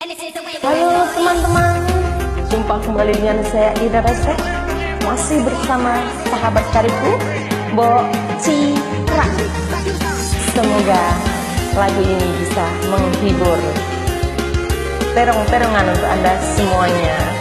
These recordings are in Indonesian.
Halo teman-teman, jumpa kembali dengan saya Ida Resek. Masih bersama sahabat karibku, Bo Citra. Semoga lagu ini bisa menghibur Terong-terongan untuk Anda semuanya.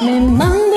迷茫。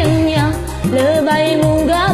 yang nya le bai mungga